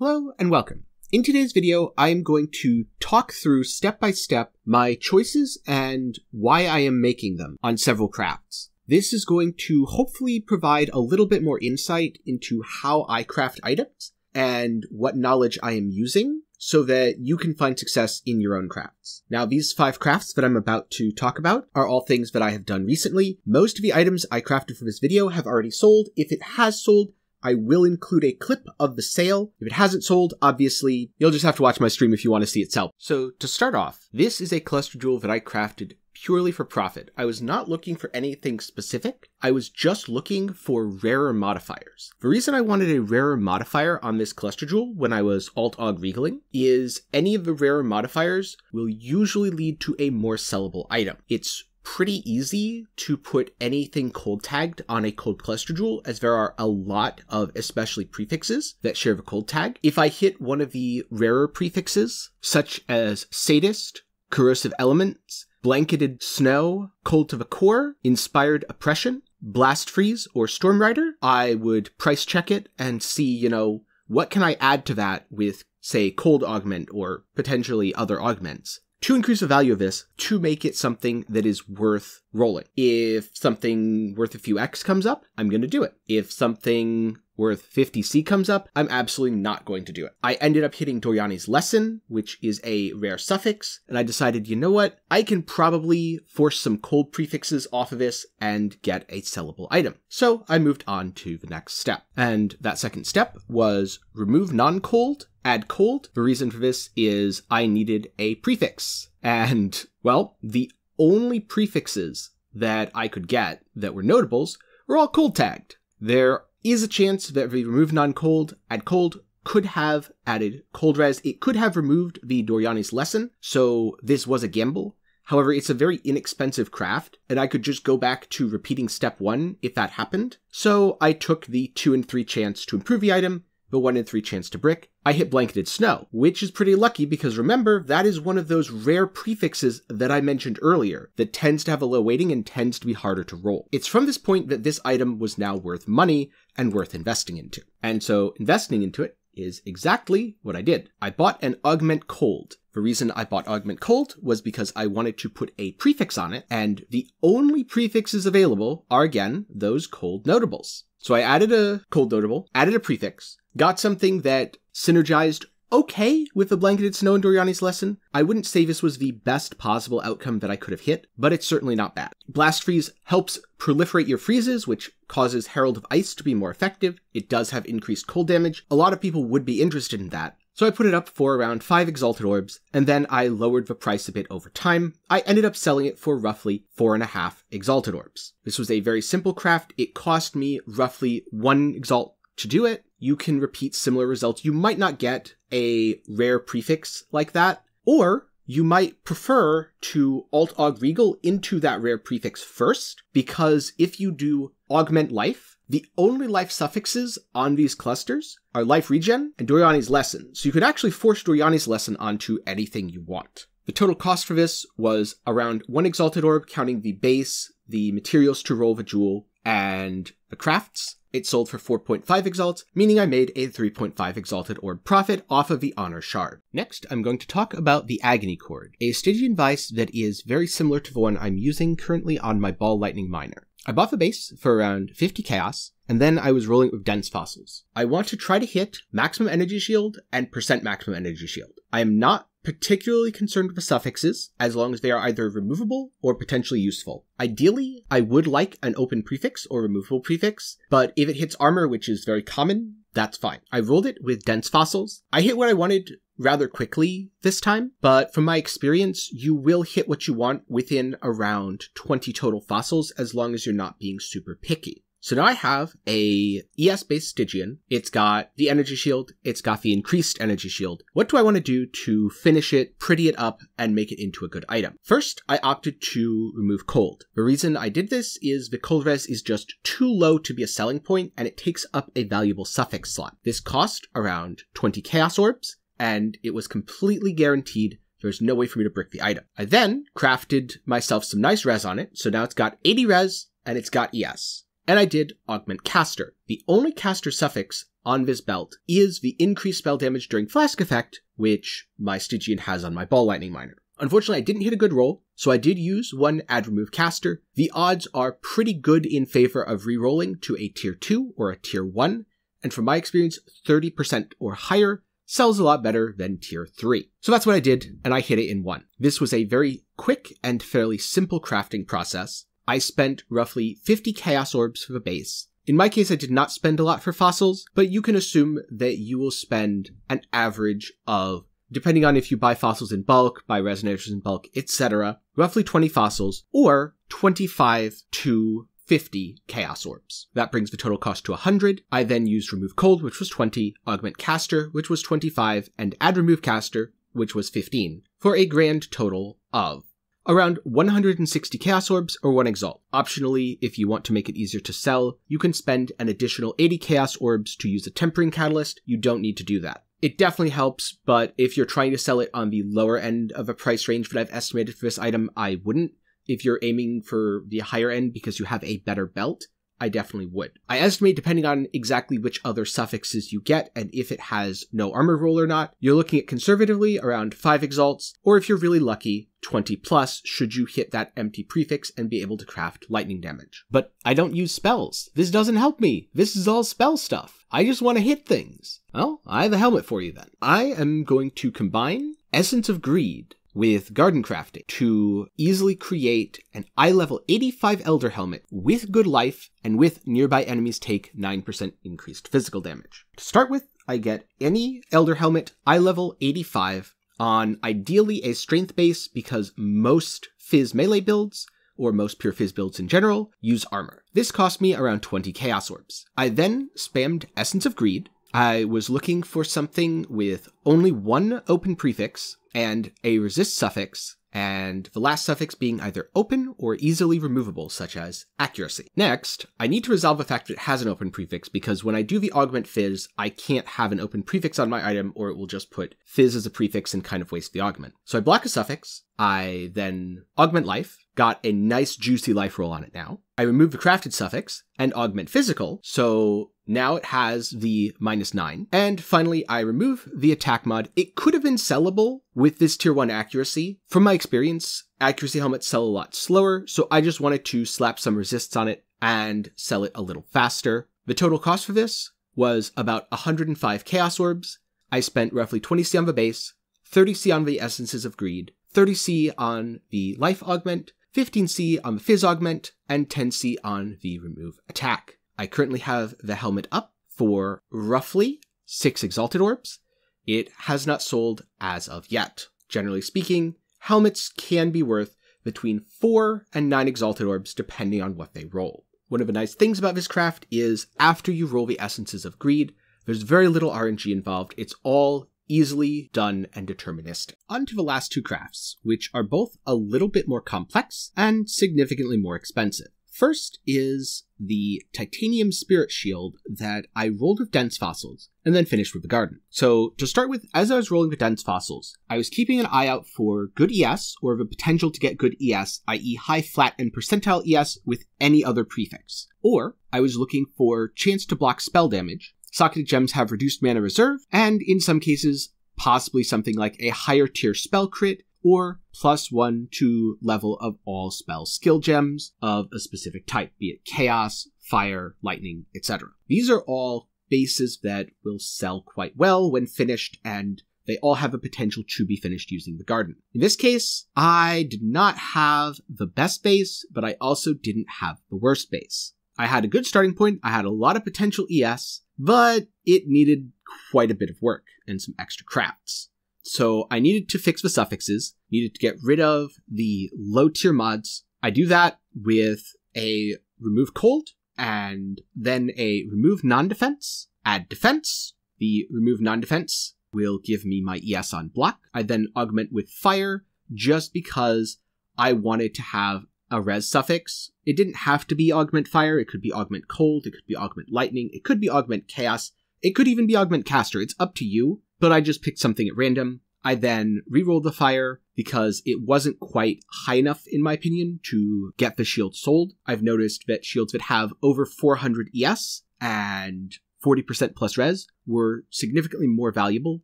Hello and welcome. In today's video, I am going to talk through step by step my choices and why I am making them on several crafts. This is going to hopefully provide a little bit more insight into how I craft items and what knowledge I am using so that you can find success in your own crafts. Now, these five crafts that I'm about to talk about are all things that I have done recently. Most of the items I crafted for this video have already sold. If it has sold, I will include a clip of the sale. If it hasn't sold, obviously, you'll just have to watch my stream if you want to see it sell. So to start off, this is a cluster jewel that I crafted purely for profit. I was not looking for anything specific. I was just looking for rarer modifiers. The reason I wanted a rarer modifier on this cluster jewel when I was alt-aug regaling is any of the rarer modifiers will usually lead to a more sellable item. It's pretty easy to put anything cold tagged on a cold cluster jewel as there are a lot of especially prefixes that share the cold tag. If I hit one of the rarer prefixes, such as sadist, corrosive elements, blanketed snow, cold to the core, inspired oppression, blast freeze, or storm rider, I would price check it and see, you know, what can I add to that with, say, cold augment or potentially other augments to increase the value of this to make it something that is worth rolling. If something worth a few X comes up, I'm going to do it. If something worth 50C comes up, I'm absolutely not going to do it. I ended up hitting Doryani's Lesson, which is a rare suffix, and I decided, you know what? I can probably force some cold prefixes off of this and get a sellable item. So I moved on to the next step. And that second step was remove non-cold, add cold. The reason for this is I needed a prefix. And, well, the only prefixes that I could get that were notables were all cold tagged. There is a chance that we remove non-cold, add cold, could have added cold res. It could have removed the Doryani's lesson, so this was a gamble. However, it's a very inexpensive craft, and I could just go back to repeating step one if that happened. So I took the two and three chance to improve the item, the 1 in 3 chance to brick, I hit Blanketed Snow, which is pretty lucky because remember, that is one of those rare prefixes that I mentioned earlier that tends to have a low weighting and tends to be harder to roll. It's from this point that this item was now worth money and worth investing into. And so investing into it is exactly what I did. I bought an Augment Cold. The reason I bought Augment Cold was because I wanted to put a prefix on it, and the only prefixes available are again those cold notables. So I added a cold notable, added a prefix, got something that synergized okay with the blanketed snow and Doryani's lesson. I wouldn't say this was the best possible outcome that I could have hit, but it's certainly not bad. Blast Freeze helps proliferate your freezes, which causes Herald of Ice to be more effective. It does have increased cold damage. A lot of people would be interested in that. So I put it up for around 5 Exalted Orbs, and then I lowered the price a bit over time. I ended up selling it for roughly 4.5 Exalted Orbs. This was a very simple craft. It cost me roughly 1 Exalt to do it. You can repeat similar results. You might not get a rare prefix like that, or you might prefer to alt-aug regal into that rare prefix first, because if you do augment life, the only life suffixes on these clusters are life regen and Doryani's lesson, so you could actually force Doryani's lesson onto anything you want. The total cost for this was around one exalted orb, counting the base, the materials to roll the jewel, and the crafts. It sold for 4.5 exalts, meaning I made a 3.5 exalted orb profit off of the honor shard. Next, I'm going to talk about the agony cord, a Stygian Vise that is very similar to the one I'm using currently on my ball lightning miner. I bought the base for around 50 chaos, and then I was rolling with dense fossils. I want to try to hit maximum energy shield and percent maximum energy shield. I am not particularly concerned with suffixes, as long as they are either removable or potentially useful. Ideally, I would like an open prefix or removable prefix, but if it hits armor, which is very common, that's fine. I rolled it with dense fossils. I hit what I wanted rather quickly this time, but from my experience, you will hit what you want within around 20 total fossils as long as you're not being super picky. So now I have a ES based Stygian. It's got the energy shield. It's got the increased energy shield. What do I want to do to finish it, pretty it up, and make it into a good item? First, I opted to remove cold. The reason I did this is the cold res is just too low to be a selling point and it takes up a valuable suffix slot. This cost around 20 chaos orbs and it was completely guaranteed there's no way for me to brick the item. I then crafted myself some nice res on it, so now it's got 80 res and it's got ES. And I did Augment Caster. The only caster suffix on this belt is the increased spell damage during Flask effect, which my Stygian has on my Ball Lightning Miner. Unfortunately, I didn't hit a good roll, so I did use one add remove caster. The odds are pretty good in favor of rerolling to a tier 2 or a tier 1, and from my experience, 30% or higher sells a lot better than tier 3. So that's what I did, and I hit it in one. This was a very quick and fairly simple crafting process. I spent roughly 50 chaos orbs for the base. In my case, I did not spend a lot for fossils, but you can assume that you will spend an average of depending on if you buy fossils in bulk, buy resonators in bulk, etc., roughly 20 fossils, or 25 to 50 chaos orbs. That brings the total cost to 100. I then used remove cold, which was 20, augment caster, which was 25, and add remove caster, which was 15, for a grand total of around 160 chaos orbs or 1 exalt. Optionally, if you want to make it easier to sell, you can spend an additional 80 chaos orbs to use a tempering catalyst. You don't need to do that. It definitely helps, but if you're trying to sell it on the lower end of a price range that I've estimated for this item, I wouldn't. If you're aiming for the higher end because you have a better belt, I definitely would. I estimate, depending on exactly which other suffixes you get and if it has no armor roll or not, you're looking at conservatively around 5 exalts, or if you're really lucky, 20 plus should you hit that empty prefix and be able to craft lightning damage. But I don't use spells. This doesn't help me. This is all spell stuff. I just want to hit things. Well, I have a helmet for you then. I am going to combine Essence of Greed with garden crafting to easily create an eye level 85 elder helmet with good life and with nearby enemies take 9% increased physical damage. To start with, I get any elder helmet eye level 85 on ideally a strength base because most Phys melee builds or most pure Phys builds in general, use armor. This cost me around 20 Chaos Orbs. I then spammed Essence of Greed. I was looking for something with only one open prefix and a resist suffix, and the last suffix being either open or easily removable, such as accuracy. Next, I need to resolve the fact that it has an open prefix because when I do the augment phys, I can't have an open prefix on my item or it will just put phys as a prefix and kind of waste the augment. So I block a suffix, I then augment life, got a nice juicy life roll on it now. I remove the crafted suffix and augment physical, so now it has the minus 9. And finally, I remove the attack mod. It could have been sellable with this tier 1 accuracy. From my experience, accuracy helmets sell a lot slower, so I just wanted to slap some resists on it and sell it a little faster. The total cost for this was about 105 Chaos Orbs. I spent roughly 20c on the base, 30c on the Essences of Greed, 30c on the Life Augment, 15c on the Phys Augment, and 10c on the Remove Attack. I currently have the helmet up for roughly 6 Exalted Orbs. It has not sold as of yet. Generally speaking, helmets can be worth between 4 and 9 Exalted Orbs depending on what they roll. One of the nice things about this craft is after you roll the Essences of Greed, there's very little RNG involved. It's all easily done and deterministic. On to the last two crafts, which are both a little bit more complex and significantly more expensive. First is the titanium spirit shield that I rolled with dense fossils and then finished with the garden. So to start with, as I was rolling with dense fossils, I was keeping an eye out for good ES or the potential to get good ES, i.e. high flat and percentile ES with any other prefix. Or I was looking for chance to block spell damage. Socketed gems have reduced mana reserve, and in some cases, possibly something like a higher tier spell crit or plus one to level of all spell skill gems of a specific type, be it chaos, fire, lightning, etc. These are all bases that will sell quite well when finished and they all have a potential to be finished using the garden. In this case, I did not have the best base, but I also didn't have the worst base. I had a good starting point, I had a lot of potential ES, but it needed quite a bit of work and some extra crafts. So I needed to fix the suffixes, needed to get rid of the low tier mods. I do that with a remove cold and then a remove non-defense, add defense. The remove non-defense will give me my ES on block. I then augment with fire just because I wanted to have a res suffix. It didn't have to be augment fire. It could be augment cold. It could be augment lightning. It could be augment chaos. It could even be augment caster. It's up to you but I just picked something at random. I then rerolled the fire, because it wasn't quite high enough, in my opinion, to get the shield sold. I've noticed that shields that have over 400 ES and 40% plus res were significantly more valuable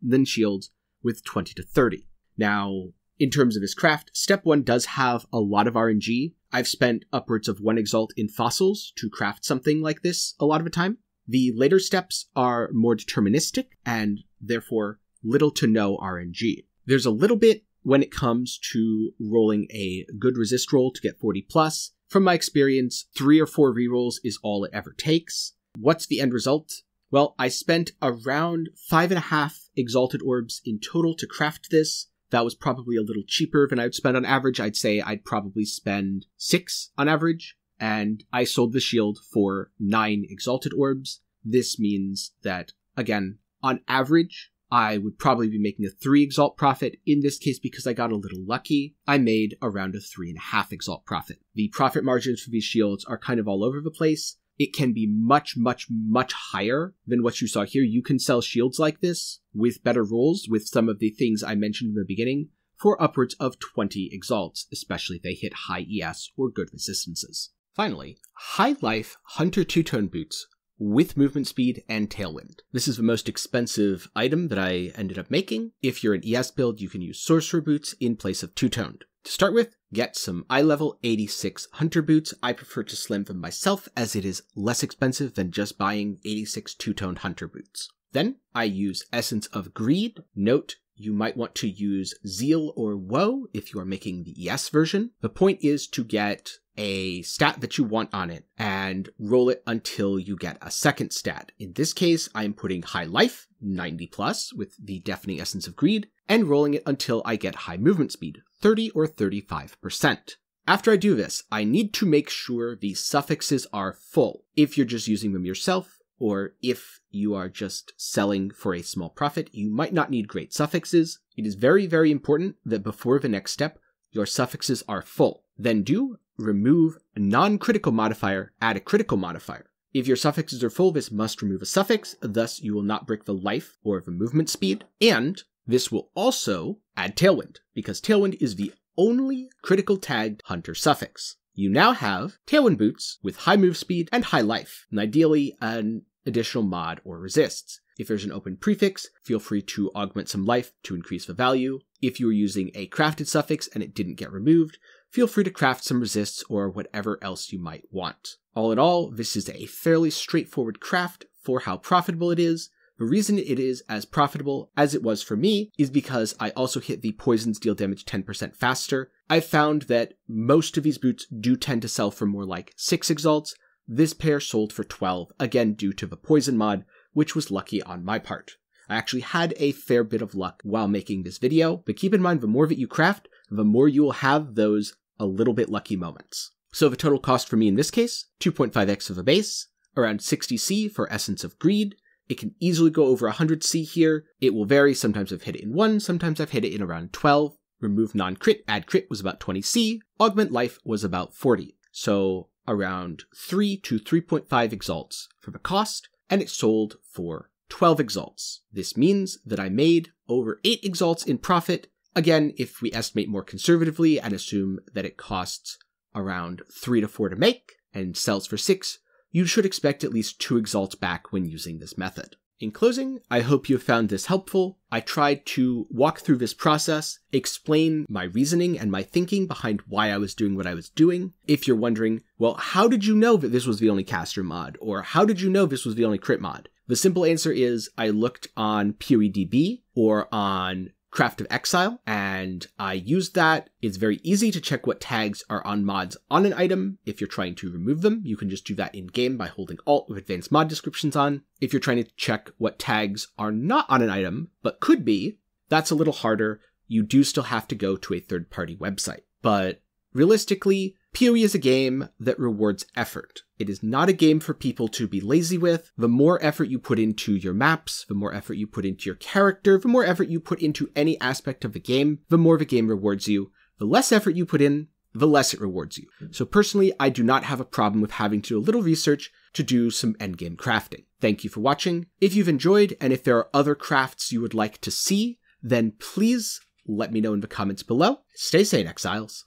than shields with 20 to 30. Now, in terms of his craft, step one does have a lot of RNG. I've spent upwards of one exalt in fossils to craft something like this a lot of the time. The later steps are more deterministic and therefore little to no RNG. There's a little bit when it comes to rolling a good resist roll to get 40 plus. From my experience, three or four rerolls is all it ever takes. What's the end result? Well, I spent around five and a half exalted orbs in total to craft this. That was probably a little cheaper than I would spend on average. I'd say I'd probably spend six on average, and I sold the shield for nine exalted orbs. This means that, again, on average, I would probably be making a three exalt profit. In this case, because I got a little lucky, I made around a three and a half exalt profit. The profit margins for these shields are kind of all over the place. It can be much, much, much higher than what you saw here. You can sell shields like this with better rolls, with some of the things I mentioned in the beginning, for upwards of 20 exalts, especially if they hit high ES or good resistances. Finally, High Life Hunter Two Tone Boots with movement speed and tailwind. This is the most expensive item that I ended up making. If you're an ES build, you can use sorcerer boots in place of two-toned. To start with, get some eye level 86 hunter boots. I prefer to slim them myself as it is less expensive than just buying 86 two-toned hunter boots. Then I use Essence of Greed. Note you might want to use Zeal or Woe if you are making the ES version. The point is to get a stat that you want on it and roll it until you get a second stat. In this case, I'm putting high life, 90 plus, with the deafening essence of greed, and rolling it until I get high movement speed, 30 or 35%. After I do this, I need to make sure the suffixes are full. If you're just using them yourself, or if you are just selling for a small profit, you might not need great suffixes. It is very, very important that before the next step, your suffixes are full. Then do remove a non-critical modifier, add a critical modifier. If your suffixes are full, this must remove a suffix, thus you will not break the life or the movement speed. And this will also add Tailwind, because Tailwind is the only critical tagged hunter suffix. You now have Tailwind boots with high move speed and high life, and ideally an additional mod or resists. If there's an open prefix, feel free to augment some life to increase the value. If you were using a crafted suffix and it didn't get removed, feel free to craft some resists or whatever else you might want. All in all, this is a fairly straightforward craft for how profitable it is. The reason it is as profitable as it was for me is because I also hit the poisons deal damage 10% faster. I found that most of these boots do tend to sell for more like 6 exalts. This pair sold for 12, again due to the poison mod, which was lucky on my part. I actually had a fair bit of luck while making this video, but keep in mind the more that you craft, the more you will have those a little bit lucky moments. So the total cost for me in this case, 2.5x of a base, around 60c for Essence of Greed. It can easily go over 100c here. It will vary. Sometimes I've hit it in 1, sometimes I've hit it in around 12. Remove non-crit, add crit was about 20c. Augment life was about 40. So around 3 to 3.5 exalts for the cost, and it sold for 12 exalts. This means that I made over 8 exalts in profit Again, if we estimate more conservatively and assume that it costs around 3 to 4 to make and sells for 6, you should expect at least 2 exalts back when using this method. In closing, I hope you have found this helpful. I tried to walk through this process, explain my reasoning and my thinking behind why I was doing what I was doing. If you're wondering, well, how did you know that this was the only caster mod? Or how did you know this was the only crit mod? The simple answer is I looked on PoEDB or on Craft of Exile, and I used that. It's very easy to check what tags are on mods on an item. If you're trying to remove them, you can just do that in game by holding Alt with advanced mod descriptions on. If you're trying to check what tags are not on an item, but could be, that's a little harder. You do still have to go to a third party website. But realistically, PoE is a game that rewards effort. It is not a game for people to be lazy with. The more effort you put into your maps, the more effort you put into your character, the more effort you put into any aspect of the game, the more the game rewards you. The less effort you put in, the less it rewards you. So personally, I do not have a problem with having to do a little research to do some endgame crafting. Thank you for watching. If you've enjoyed and if there are other crafts you would like to see, then please let me know in the comments below. Stay sane, exiles.